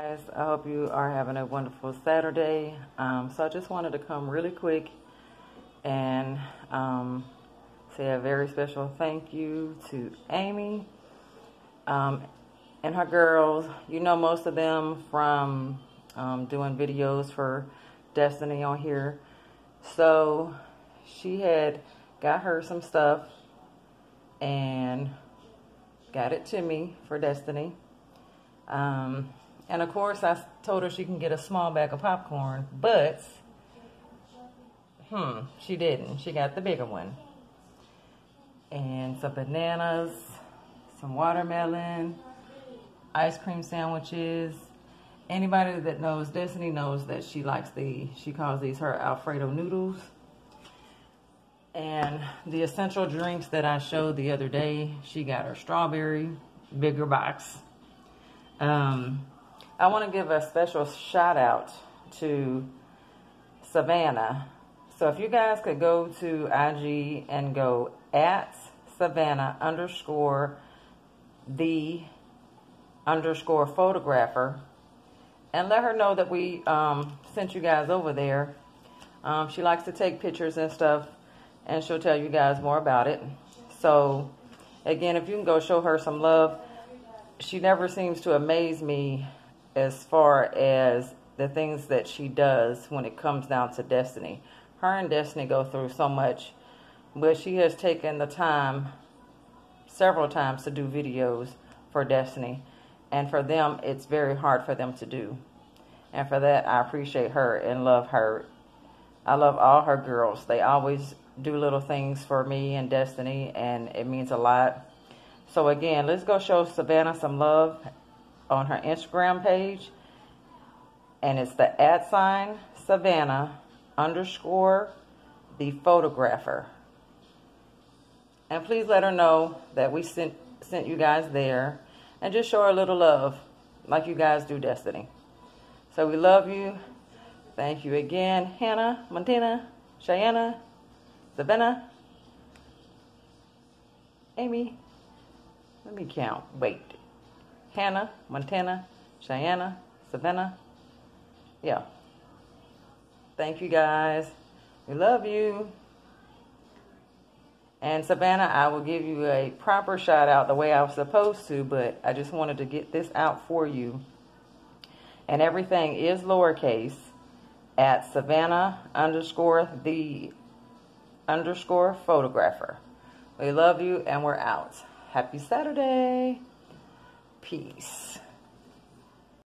Guys, I hope you are having a wonderful Saturday. Um, so I just wanted to come really quick and um, say a very special thank you to Amy um, and her girls. You know most of them from um, doing videos for Destiny on here. So she had got her some stuff and got it to me for Destiny. Um, and of course, I told her she can get a small bag of popcorn, but, hmm, she didn't. She got the bigger one. And some bananas, some watermelon, ice cream sandwiches. Anybody that knows Destiny knows that she likes the, she calls these her Alfredo noodles. And the essential drinks that I showed the other day, she got her strawberry, bigger box. Um, I want to give a special shout out to Savannah. So if you guys could go to IG and go at Savannah underscore the underscore photographer and let her know that we um, sent you guys over there. Um, she likes to take pictures and stuff and she'll tell you guys more about it. So again, if you can go show her some love, she never seems to amaze me as far as the things that she does when it comes down to Destiny. Her and Destiny go through so much, but she has taken the time several times to do videos for Destiny. And for them, it's very hard for them to do. And for that, I appreciate her and love her. I love all her girls. They always do little things for me and Destiny, and it means a lot. So again, let's go show Savannah some love on her Instagram page. And it's the at sign Savannah underscore the photographer. And please let her know that we sent sent you guys there. And just show her a little love like you guys do Destiny. So we love you. Thank you again, Hannah, Montana, Cheyenne, Savannah, Amy. Let me count. Wait. Hannah, Montana, Cheyenne, Savannah. Yeah. Thank you guys. We love you. And Savannah, I will give you a proper shout out the way I was supposed to, but I just wanted to get this out for you. And everything is lowercase at Savannah underscore the underscore photographer. We love you and we're out. Happy Saturday. Peace.